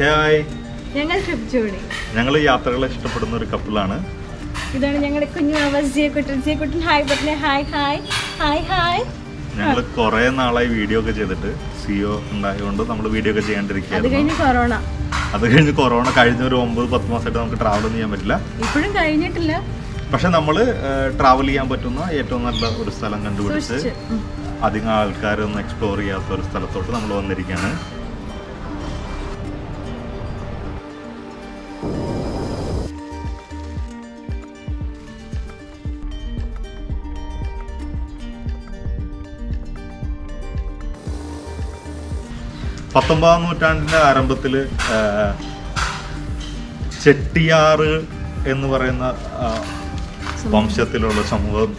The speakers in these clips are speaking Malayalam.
ഹായ് ഞങ്ങൾ ട്രിപ്പ് ജോഡി ഞങ്ങൾ യാത്രകളെ ഇഷ്ടപ്പെടുന്ന ഒരു കപ്പിളാണ്. ഇതാണ് ഞങ്ങളുടെ കുഞ്ഞു ജിയക്കുട്ടൻ. ജിയക്കുട്ടൻ ഹായ് പറഞ്ഞേ. Hi hi. Hi hi. ഞങ്ങൾ കുറെ നാളായി വീഡിയോ ഒക്കെ ചെയ്തിട്ട് സിഒ ഉണ്ടായതുകൊണ്ട് നമ്മൾ വീഡിയോ ഒക്കെ അത് ചെയ്യാണ്ടിരിക്കുകയായിരുന്നു. കഴിഞ്ഞ് കൊറോണ. അത് കഴിഞ്ഞ് കൊറോണ കഴിഞ്ഞ ഒരു ഒമ്പത് പത്ത് മാസമായിട്ട് നമുക്ക് ട്രാവൽ ചെയ്യാൻ പറ്റില്ല. ഇപ്പോഴും കഴിഞ്ഞിട്ടില്ല. പക്ഷെ നമ്മൾ ട്രാവൽ ചെയ്യാൻ പറ്റുന്ന ഏറ്റവും നല്ല ഒരു സ്ഥലം കണ്ടുപിടിച്ച് സൂക്ഷിച്ച്. ഉം. അധികം ആൾക്കാരൊന്നും എക്സ്പ്ലോർ ചെയ്യാത്ത ഒരു സ്ഥലത്തോട്ട് നമ്മൾ വന്നിരിക്കുകയാണ്. പത്തൊമ്പതാം നൂറ്റാണ്ടിന്റെ ആരംഭത്തിൽ ചെട്ടിയാറ് എന്ന് പറയുന്ന വംശത്തിലുള്ള സമൂഹം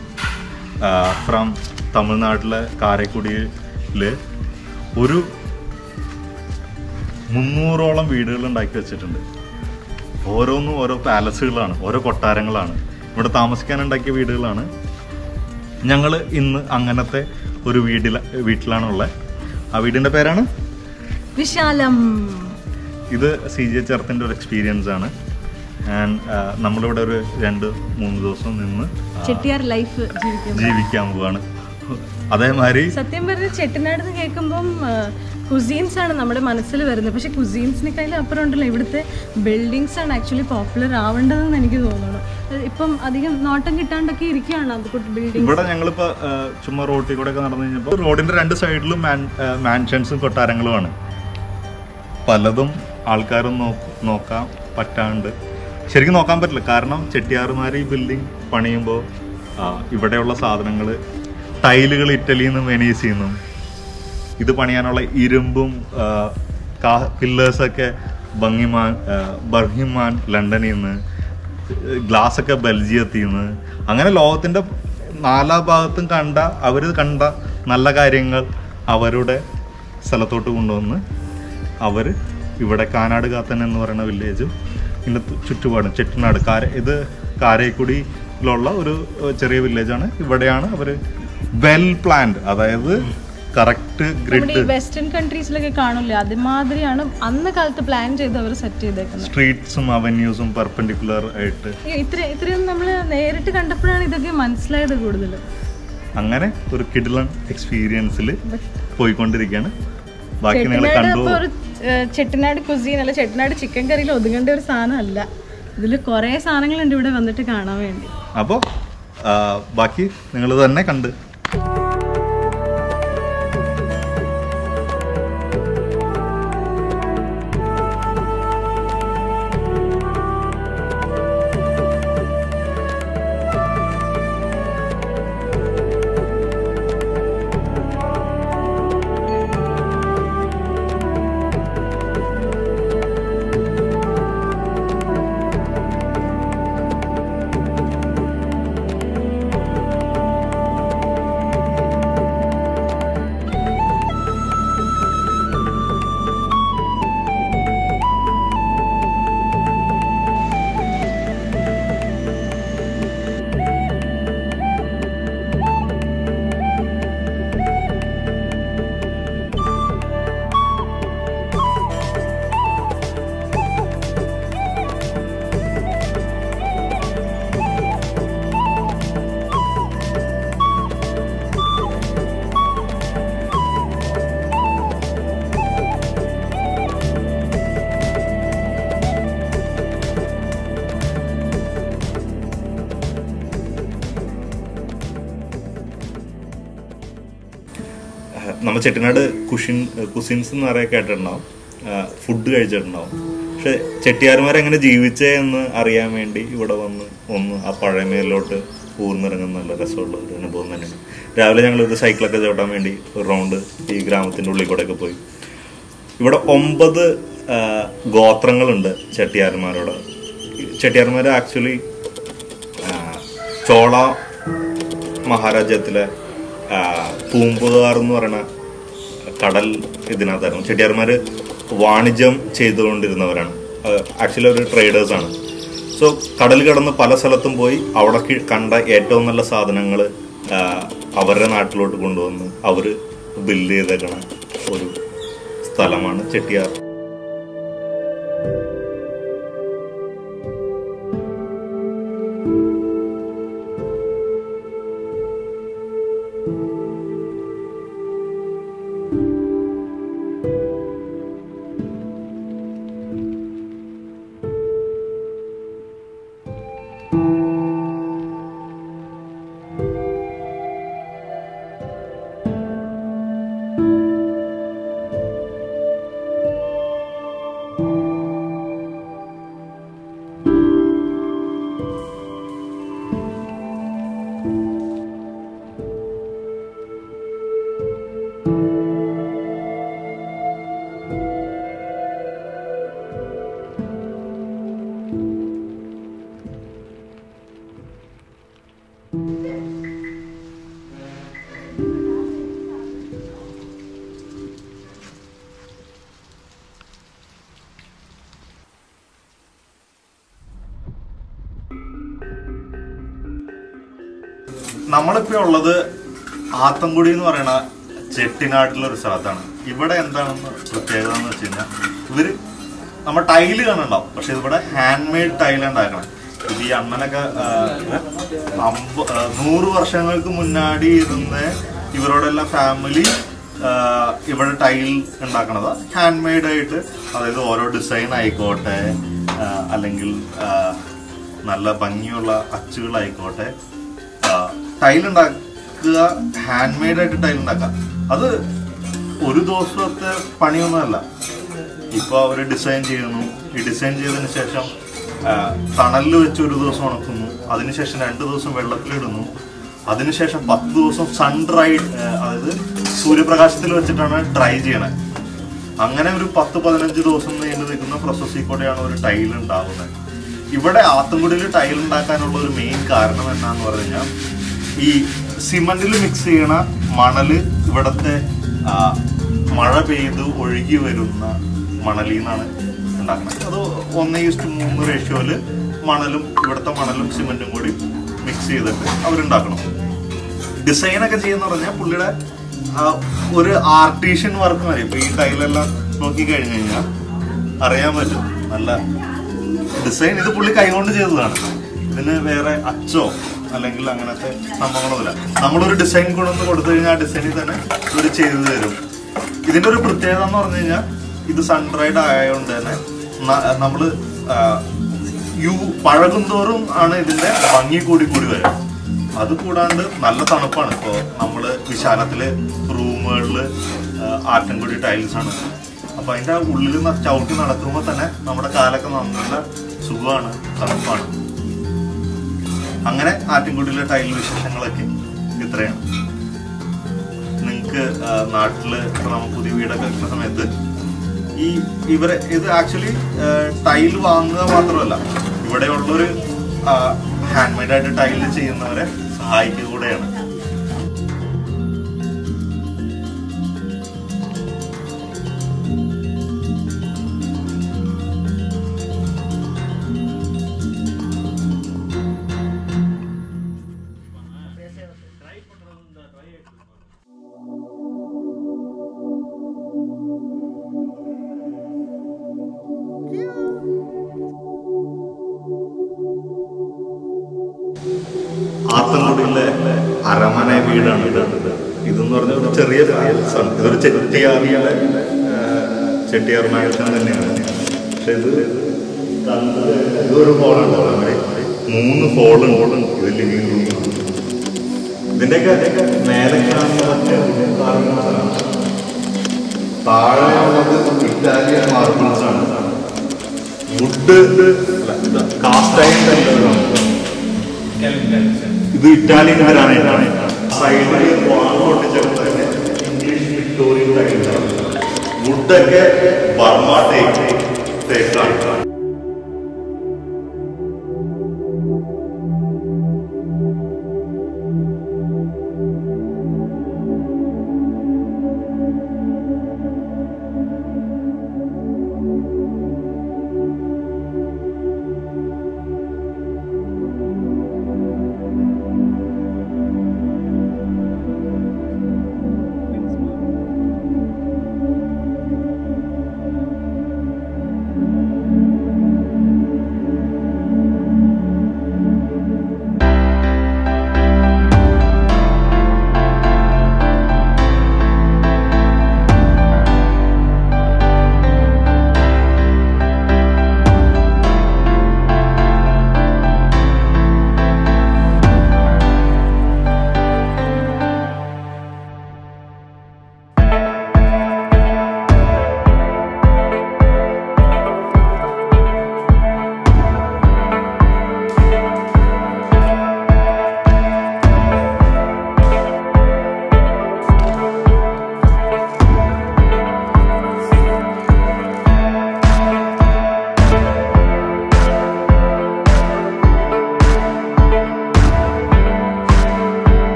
ഫ്രം തമിഴ്നാട്ടിലെ കാരക്കുടിയിൽ ഒരു മുന്നൂറോളം വീടുകൾ ഉണ്ടാക്കി വെച്ചിട്ടുണ്ട്. ഓരോന്നും ഓരോ പാലസുകളാണ് ഓരോ കൊട്ടാരങ്ങളാണ്. ഇവിടെ താമസിക്കാൻ ഉണ്ടാക്കിയ വീടുകളാണ്. ഞങ്ങൾ ഇന്ന് അങ്ങനത്തെ ഒരു വീടില വീട്ടിലാണുള്ളത്. ആ വീടിന്റെ പേരാണ് വിശാലം. ഇത് സി ജി എച്ച് എർത്തിന്റെ ഒരു എക്സ്പീരിയൻസ് ആണ്. ആൻഡ് നമ്മളിവിടെ ഒരു രണ്ട് മൂന്ന് ദിവസം നിന്ന് ചെട്ടിയാർ ലൈഫ് ജീവിക്കാൻ പോവാണ്. അതേമാതിരി സത്യം പറഞ്ഞ ചെട്ടിനാട് എന്ന് കേൾക്കുമ്പം കുസീൻസ് ആണ് നമ്മുടെ മനസ്സിൽ വരുന്നത്. പക്ഷെ കുസീൻസിനെക്കാളും അപ്പുറം ഉണ്ടല്ലോ ഇവിടുത്തെ ബിൽഡിങ്സ് ആണ് ആക്ച്വലി പോപ്പുലർ ആവേണ്ടതെന്ന് എനിക്ക് തോന്നുന്നു. ഇപ്പം അധികം നോട്ടം കിട്ടാണ്ടൊക്കെ ഇരിക്കുകയാണ് അത് ബിൽഡിംഗ് ഇവിടെ ഞങ്ങളിപ്പോ ചുമ്മാ റോട്ടിൽ കൂടെ ഒക്കെ നടന്നു കഴിഞ്ഞപ്പോൾ റോഡിന്റെ രണ്ട് സൈഡിലും മാൻഷൻസും കൊട്ടാരങ്ങളുമാണ് പലതും ആൾക്കാരും നോക്ക് നോക്കാൻ പറ്റാണ്ട്. ശരിക്കും നോക്കാൻ പറ്റില്ല. കാരണം ചെട്ടിയാറുമാർ ഈ ബിൽഡിംഗ് പണിയുമ്പോൾ ഇവിടെയുള്ള സാധനങ്ങൾ ടൈലുകൾ ഇറ്റലിയിൽ നിന്നും വെനീസിൽ നിന്നും ഇത് പണിയാനുള്ള ഇരുമ്പും കാ പില്ലേഴ്സൊക്കെ ഭംഗിമാൻ ബർഹിമാൻ ലണ്ടനിൽ നിന്ന് ഗ്ലാസ്സൊക്കെ ബെൽജിയത്തിൽ നിന്ന് അങ്ങനെ ലോകത്തിന്റെ നാലാ ഭാഗത്തും കണ്ട അവർ കണ്ട നല്ല കാര്യങ്ങൾ അവരുടെ സ്ഥലത്തോട്ട് കൊണ്ടുവന്ന് അവർ ഇവിടെ കാനാട് കാത്തൻ എന്ന് പറയുന്ന വില്ലേജും ഇതിന്റെ ചുറ്റുപാടും ചെട്ടിനാട് കാര ഇത് കാരക്കുടിയിലുള്ള ഒരു ചെറിയ വില്ലേജാണ് ഇവിടെയാണ് അവർ വെൽ പ്ലാൻഡ് അതായത് കറക്റ്റ് ഗ്രിഡ് വെസ്റ്റേൺ കൺട്രീസിലൊക്കെ കാണില്ലേ? അതുമാതിരിയാണ് അന്ന് കാലത്ത് പ്ലാൻ ചെയ്ത് അവർ സെറ്റ് ചെയ്തേക്കുന്നത്. സ്ട്രീറ്റ്സും അവന്യൂസും പെർപെൻഡിക്കുലർ ആയിട്ട്. ഇത്ര ഇത്രയും നമ്മൾ നേരിട്ട് കണ്ടപ്പോഴാണ് ഇതൊക്കെ മനസ്സിലായത് കൂടുതൽ അങ്ങനെ ഒരു കിഡിലൺ എക്സ്പീരിയൻസിൽ പോയിക്കൊണ്ടിരിക്കുകയാണ്. ബാക്കി നിങ്ങൾ ചെട്ടിനാട് കണ്ടു. ചെട്ടനാട് കുസീൻ അല്ല ചെട്ടനാട് ചിക്കൻ കറിയിൽ ഒതുങ്ങേണ്ട ഒരു സാധനമല്ല. ഇതിൽ കുറേ സാധനങ്ങളുണ്ട് ഇവിടെ വന്നിട്ട് കാണാൻ വേണ്ടി. അപ്പോൾ ബാക്കി നിങ്ങൾ തന്നെ കണ്ട്. നമ്മൾ ചെട്ടിനാട് കുഷിൻ കുസിൻസ് എന്ന് പറയാൻ കേട്ടിട്ടുണ്ടാവും. ഫുഡ് കഴിച്ചിട്ടുണ്ടാവും. പക്ഷെ ചെട്ടിയാർമാർ എങ്ങനെ ജീവിച്ചേ എന്ന് അറിയാൻ വേണ്ടി ഇവിടെ വന്ന് ഒന്ന് ആ പഴമയിലോട്ട് ഊർന്നിറങ്ങുന്ന നല്ല രസമുള്ള ഒരു അനുഭവം തന്നെയാണ്. രാവിലെ ഞങ്ങൾ ഇത് സൈക്കിളൊക്കെ ചവിട്ടാൻ വേണ്ടി ഒരു റൗണ്ട് ഈ ഗ്രാമത്തിന്റെ ഉള്ളിൽ കൂടെ ഒക്കെ പോയി. ഇവിടെ ഒമ്പത് ഗോത്രങ്ങളുണ്ട് ചെട്ടിയാർമാരോട്. ചെട്ടിയാർമാർ ആക്ച്വലി ചോള മഹാരാജ്യത്തിലെ പൂമ്പുകാർ എന്ന് പറയുന്ന കടൽ ഇതിനകത്തായിരുന്നു. ചെട്ടിയാർമാർ വാണിജ്യം ചെയ്തുകൊണ്ടിരുന്നവരാണ്. ആക്ച്വലി ഒരു ട്രേഡേഴ്സ് ആണ്. സോ കടൽ കടന്ന് പല സ്ഥലത്തും പോയി അവിടെ കണ്ട ഏറ്റവും നല്ല സാധനങ്ങൾ അവരുടെ നാട്ടിലോട്ട് കൊണ്ടുവന്ന് അവർ ബിൽഡ് ചെയ്തേക്കണ ഒരു സ്ഥലമാണ് ചെട്ടിയാർ. നമ്മളിപ്പോ ഉള്ളത് ആത്തൻകുടി എന്ന് പറയുന്ന ചെട്ടിനാട്ടിലെ ഒരു സ്ഥലത്താണ്. ഇവിടെ എന്താണെന്ന് പ്രത്യേകത എന്ന് വെച്ച് കഴിഞ്ഞാൽ ഇവർ നമ്മൾ ടൈൽ കാണുന്നുണ്ടാവും. പക്ഷെ ഇവിടെ ഹാൻഡ് മെയ്ഡ് ടൈൽ ഉണ്ടാക്കണം. ഈ അണ്ണനൊക്കെ നൂറ് വർഷങ്ങൾക്ക് മുന്നാടി ഇരുന്ന് ഇവരോടെല്ലാം ഫാമിലി ഇവിടെ ടൈൽ ഉണ്ടാക്കണത്. ഹാൻഡ് മെയ്ഡ് ആയിട്ട് അതായത് ഓരോ ഡിസൈൻ ആയിക്കോട്ടെ അല്ലെങ്കിൽ നല്ല ഭംഗിയുള്ള അച്ചുകളായിക്കോട്ടെ ടൈൽ ഉണ്ടാക്കുക ഹാൻഡ് മെയ്ഡ് ആയിട്ട് ടൈൽ ഉണ്ടാക്കുക. അത് ഒരു ദിവസത്തെ പണിയൊന്നുമല്ല. ഇപ്പോൾ അവർ ഡിസൈൻ ചെയ്യുന്നു. ഈ ഡിസൈൻ ചെയ്തതിന് ശേഷം തണലിൽ വെച്ച് ഒരു ദിവസം ഉണക്കുന്നു അതിനുശേഷം രണ്ട് ദിവസം വെള്ളത്തിലിടുന്നു അതിനുശേഷം പത്ത് ദിവസം സൺ ഡ്രൈ അതായത് സൂര്യപ്രകാശത്തിൽ വെച്ചിട്ടാണ് ഡ്രൈ ചെയ്യണേ. അങ്ങനെ ഒരു പത്ത് പതിനഞ്ച് ദിവസം നീണ്ടു നിൽക്കുന്ന പ്രോസസ്സിൽ കൂടെയാണ് ഒരു ടൈൽ ഉണ്ടാകുന്നത് ഇവിടെ ആത്തൻകുടിയിൽ ടൈൽ ഉണ്ടാക്കാനുള്ള ഒരു മെയിൻ കാരണം എന്നാന്ന് പറഞ്ഞു കഴിഞ്ഞാൽ ഈ സിമന്റിൽ മിക്സ് ചെയ്യണ മണൽ ഇവിടത്തെ മഴ പെയ്ത് ഒഴുകി വരുന്ന മണലിൽ നിന്നാണ് ഉണ്ടാക്കുന്നത് അത് ഒന്ന് ഈസ്റ്റ് മൂന്ന് റേഷ്യോയിൽ മണലും ഇവിടുത്തെ മണലും സിമെന്റും കൂടി മിക്സ് ചെയ്തിട്ട് അവരുണ്ടാക്കണം. ഡിസൈൻ ഒക്കെ ചെയ്യുന്ന പറഞ്ഞാൽ പുള്ളിയുടെ ഒരു ആർട്ടീഷ്യൻ വർക്ക് മതി ഇപ്പൊ ഈ ടൈലെല്ലാം നോക്കി കഴിഞ്ഞു കഴിഞ്ഞാൽ അറിയാൻ പറ്റും. നല്ല ഡിസൈൻ ഇത് പുള്ളി കൈകൊണ്ട് ചെയ്തതാണ്. ഇതിന് വേറെ അച്ചോ അല്ലെങ്കിൽ അങ്ങനത്തെ സംഭവങ്ങളൊന്നുമില്ല നമ്മളൊരു ഡിസൈൻ കൊണ്ടൊന്ന് കൊടുത്തു കഴിഞ്ഞാൽ ആ ഡിസൈനിൽ തന്നെ ഇവർ ചെയ്തു തരും. ഇതിന്റെ ഒരു പ്രത്യേകത എന്ന് പറഞ്ഞു കഴിഞ്ഞാൽ ഇത് സൺഡ്രൈഡ് ആയതുകൊണ്ട് തന്നെ ന- നമ്മൾ ആ, യു പഴകുന്തോറും ആണ് ഇതിന്റെ ഭംഗി കൂടി കൂടി വരും അത് കൂടാണ്ട് നല്ല തണുപ്പാണ്. ഇപ്പോൾ നമ്മൾ വിശാലത്തിൽ റൂമുകളിൽ ആറ്റൻകുടി ടൈൽസ് ആണ്. അപ്പൊ അതിന്റെ ഉള്ളിൽ നിന്ന് ചവിട്ടി നടക്കുമ്പോൾ തന്നെ നമ്മുടെ കാലൊക്കെ നല്ല സുഖമാണ് തണുപ്പാണ്. അങ്ങനെ ആറ്റിൻകുടിയിലെ ടൈൽ വിശേഷങ്ങളൊക്കെ ഇത്രയാണ്. നിങ്ങൾക്ക് നാട്ടിൽ ഇപ്പൊ നമ്മൾ പുതിയ വീടൊക്കെ കിട്ടുന്ന സമയത്ത് ഈ ഇവരെ ഇത് ആക്ച്വലി ടൈൽ വാങ്ങുക മാത്രമല്ല ഇവിടെയുള്ളൊരു ഹാൻഡ് മെയ്ഡ് ആയിട്ട് ടൈൽ ചെയ്യുന്നവരെ സഹായിക്കുക കൂടെയാണ് സ്ഥലം ഇതൊരു ചെട്ടിയാറിയുടെ ചെട്ടിയാർ മാൻഷൻ തന്നെയാണ്. പക്ഷെ ഇത് ഇതൊരു ഹോളുണ്ട് അവിടെ മൂന്ന് ഹോളും ഹോളും ഇത് ലിവിംഗ് റൂമാണ് അതിന്റെയൊക്കെ മേലെ കാണുന്നതൊക്കെ. താഴെയുള്ളത് ഇറ്റാലിയൻ മാർബിൾസ് ആണ്. വുഡ് കാസ്റ്റ് അയൺ ഇത് ഇറ്റാലിയൻ വരാനായിട്ടാണ് സൈഡിൽ പൊട്ടിച്ചെടുത്ത ഇംഗ്ലീഷ് വിക്ടോറിയൻ ടൈൽസാണ് വുഡൊക്കെ ബർമ തേക്ക് തേക്കാണ്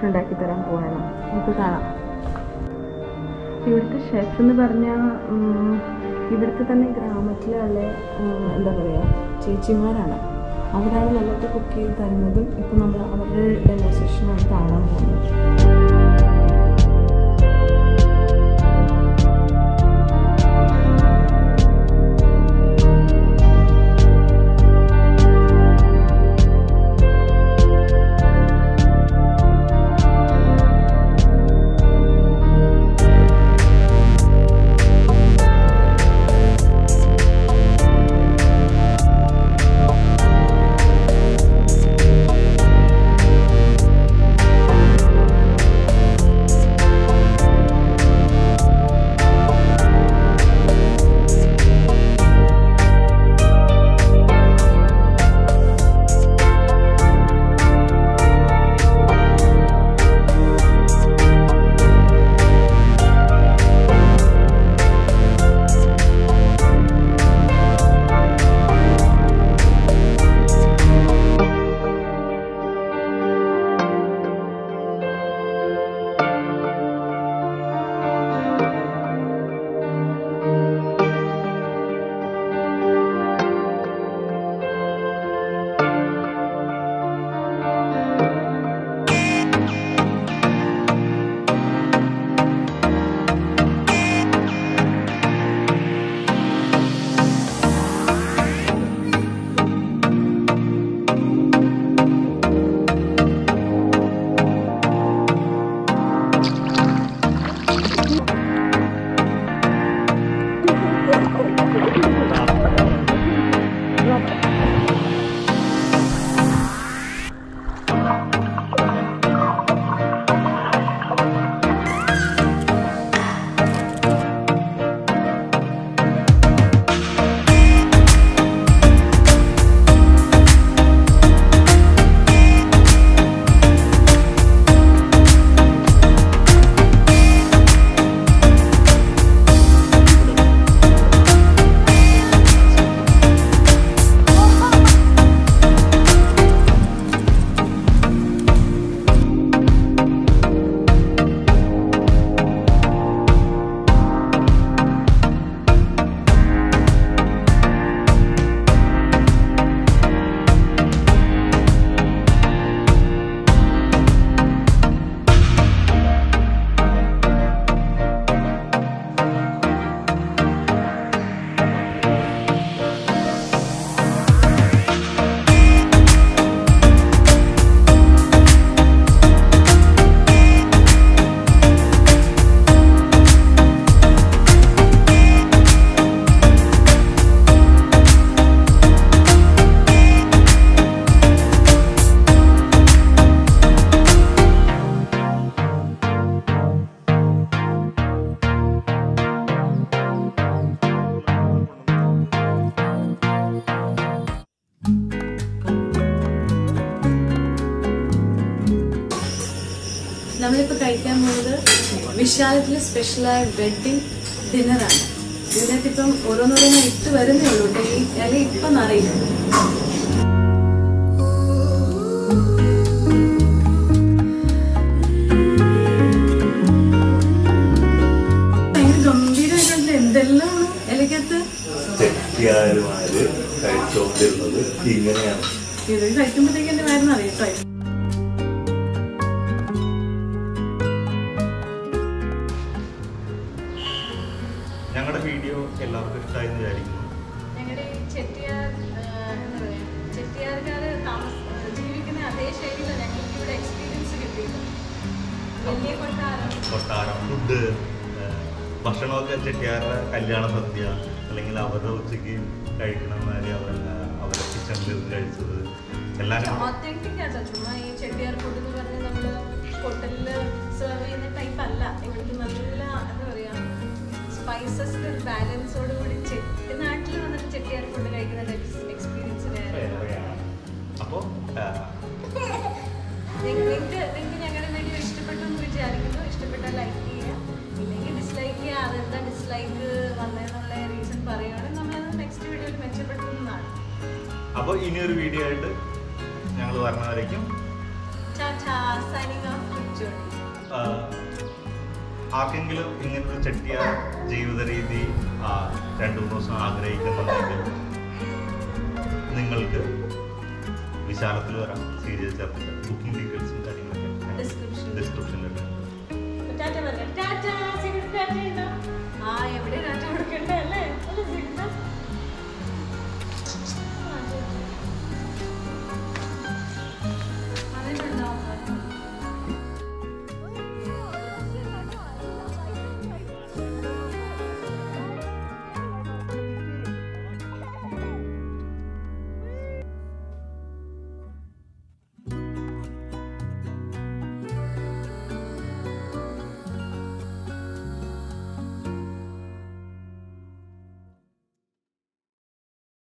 ഡിഷ് ഉണ്ടാക്കി തരാൻ പോവാണ് നമുക്ക് കാണാം. ഇവിടുത്തെ ഷെഫ് എന്ന് പറഞ്ഞാൽ ഇവിടുത്തെ തന്നെ ഗ്രാമത്തിലുള്ള എന്താ പറയുക ചേച്ചിമാരാണ്. അവരാണ് നമുക്ക് കുക്ക് ചെയ്ത് തരുന്നതും ഇപ്പം നമ്മൾ അവരുടെ ഡെമോൺസ്ട്രേഷനാണ് കാണാൻ പോകുന്നത്. വിശാലത്തിലെ സ്പെഷ്യലായ വെഡ്ഡിംഗ് ഡിന്നറാണ്. ഇതിനൊക്കെ ഇപ്പം ഓരോന്നോരോന്ന് ഇട്ട് വരുന്നേ ഉള്ളൂ. ഈ ഇല ഇപ്പം എന്തെല്ലാം കഴിച്ചോണ്ടിരുന്നത് ഇങ്ങനെയാണ്. ഇത് കഴിക്കുമ്പോഴത്തേക്ക് എന്റെ വയറിന് ഭക്ഷണമൊക്കെ ചെട്ടിയാരുടെ കല്യാണ സദ്യ അല്ലെങ്കിൽ അവരുടെ ഉച്ചയ്ക്ക് കഴിക്കണ മാതിരി അവർ അവരുടെ കിച്ചണിൽ കഴിച്ചത്. എല്ലാം ഓത്തന്റിക് ആട്ടോ ചുമ്മാ ഈ ചെട്ടിയാർ ഫുഡ് എന്ന് പറഞ്ഞ് നമ്മൾ ഹോട്ടലിൽ സെർവ് ചെയ്യുന്ന ടൈപ്പ് അല്ല. ഇവിടുത്തെ നല്ല എന്താ പറയാ സ്പൈസസിന്റെ ഒരു ബാലൻസോട് കൂടി ചെട്ടി നാട്ടിൽ വന്നിട്ട് ചെട്ടിയാർ ഫുഡ് കഴിക്കുന്ന എക്സ്പീരിയൻസ് വേറെ വേറെയാണ് അപ്പോൾ നിങ്ങൾക്ക് നിങ്ങൾക്ക് ഞങ്ങളുടെ വീഡിയോ ഇഷ്ടപ്പെട്ടു എന്ന് വിചാരിക്കുന്നു? ഇഷ്ടപ്പെട്ട ലൈക്ക് ഇല്ലെങ്കിൽ ഡിസ്ലൈക്ക് അതെന്താ ഡിസ്ലൈക്ക് വന്നതെന്നുള്ള റീസൺ പറയുകയാണെങ്കിൽ നമ്മളത് നെക്സ്റ്റ് വീഡിയോയിൽ മെച്ചപ്പെടുത്തുന്നതാണ്. അപ്പോൾ ഇനിയൊരു വീഡിയോ ആയിട്ട് ഞങ്ങൾ വരുന്നവരേക്കും ആർക്കെങ്കിലും ഇങ്ങനത്തെ ചെട്ടിയ ജീവിത രീതി രണ്ടു മൂന്ന് ദിവസം ആഗ്രഹിക്കുന്നുണ്ടെങ്കിൽ നിങ്ങൾക്ക് വിശാലത്തിൽ വരാം. സീരിയൽ ചേർത്തിട്ട്. ബുക്കിംഗ് ഡീറ്റെയിൽസും കാര്യങ്ങളൊക്കെ. ഡിസ്ക്രിപ്ഷനിലുണ്ട് I know.